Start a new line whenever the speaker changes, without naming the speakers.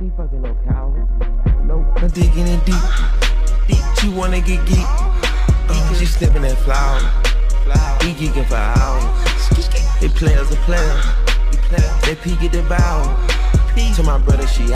He fucking no cow. Nope. I'm digging in deep. Deep. She wanna get geek. Uh, she sniffing that flower. We geeking for hours. They players a players. They peek at the bow. To my brother, she